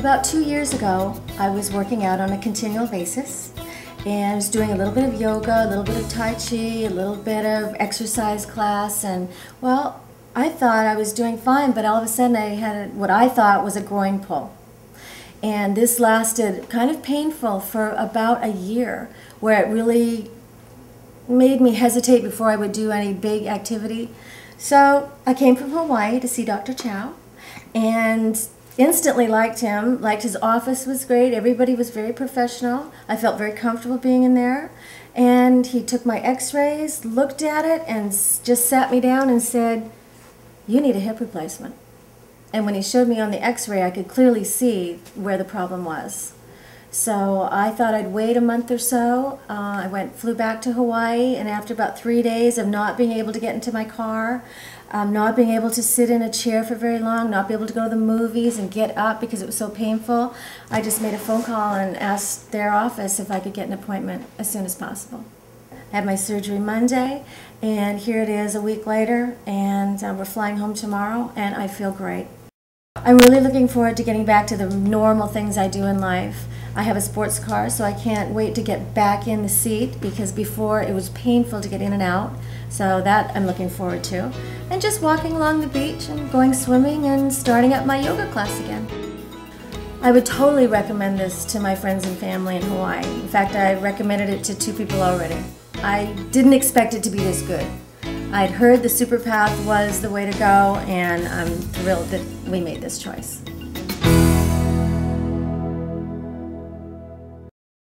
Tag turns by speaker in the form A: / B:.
A: About two years ago, I was working out on a continual basis and was doing a little bit of yoga, a little bit of Tai Chi, a little bit of exercise class, and well, I thought I was doing fine, but all of a sudden I had what I thought was a groin pull. And this lasted kind of painful for about a year, where it really made me hesitate before I would do any big activity. So I came from Hawaii to see Dr. Chow, and instantly liked him, liked his office was great, everybody was very professional. I felt very comfortable being in there. And he took my x-rays, looked at it, and just sat me down and said, you need a hip replacement. And when he showed me on the x-ray, I could clearly see where the problem was. So I thought I'd wait a month or so. Uh, I went, flew back to Hawaii, and after about three days of not being able to get into my car, um, not being able to sit in a chair for very long, not be able to go to the movies and get up because it was so painful, I just made a phone call and asked their office if I could get an appointment as soon as possible. I had my surgery Monday, and here it is a week later, and uh, we're flying home tomorrow, and I feel great. I'm really looking forward to getting back to the normal things I do in life. I have a sports car, so I can't wait to get back in the seat because before it was painful to get in and out. So that I'm looking forward to. And just walking along the beach and going swimming and starting up my yoga class again. I would totally recommend this to my friends and family in Hawaii. In fact, I recommended it to two people already. I didn't expect it to be this good. I'd heard the Superpath was the way to go, and I'm thrilled that we made this choice.